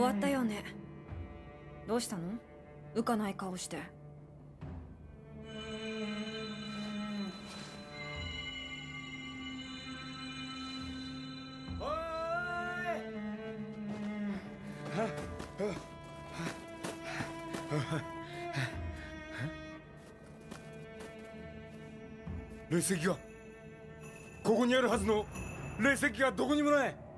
終わったよね。どうしたの？浮かない顔して。霊石がここにあるはずの霊石がどこにもない。